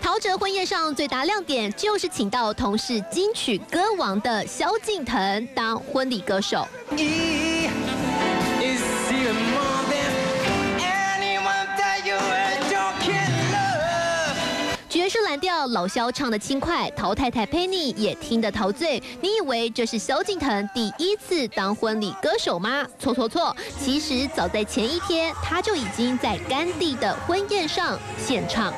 陶喆婚宴上最大亮点就是请到同是金曲歌王的萧敬腾当婚礼歌手。爵士蓝调，老萧唱的轻快，陶太太 Penny 也听得陶醉。你以为这是萧敬腾第一次当婚礼歌手吗？错错错！其实早在前一天，他就已经在甘地的婚宴上献唱。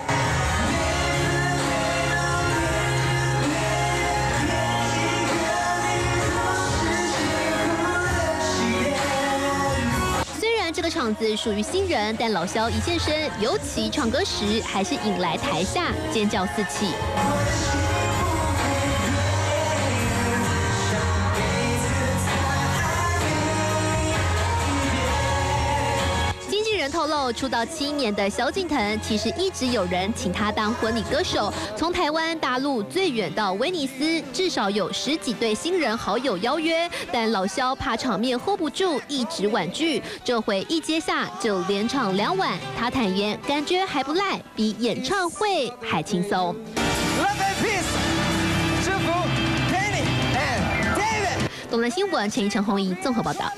这个场子属于新人，但老肖一现身，尤其唱歌时，还是引来台下尖叫四起。透露出道七年的萧敬腾，其实一直有人请他当婚礼歌手。从台湾、大陆最远到威尼斯，至少有十几对新人好友邀约，但老萧怕场面 hold 不住，一直婉拒。这回一接下就连唱两晚，他坦言感觉还不赖，比演唱会还轻松。东南新闻陈一陈红怡综合报道。